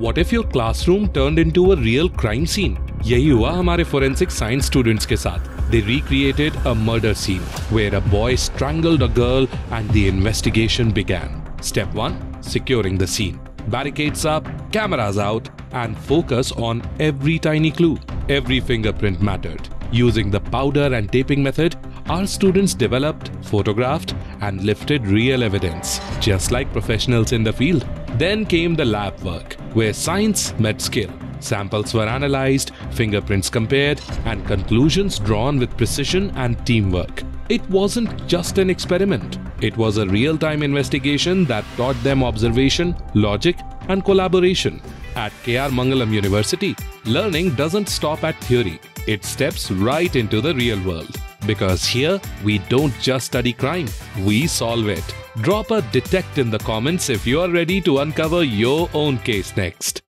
What if your classroom turned into a real crime scene? यही हुआ हमारे forensic science students के साथ. They recreated a murder scene where a boy strangled a girl and the investigation began. Step 1 Securing the scene. Barricades up, cameras out, and focus on every tiny clue. Every fingerprint mattered. Using the powder and taping method, our students developed, photographed, and lifted real evidence, just like professionals in the field. Then came the lab work, where science met skill. Samples were analyzed, fingerprints compared, and conclusions drawn with precision and teamwork. It wasn't just an experiment, it was a real time investigation that taught them observation, logic, and collaboration. At KR Mangalam University, learning doesn't stop at theory, it steps right into the real world. Because here, we don't just study crime, we solve it. Drop a detect in the comments if you are ready to uncover your own case next.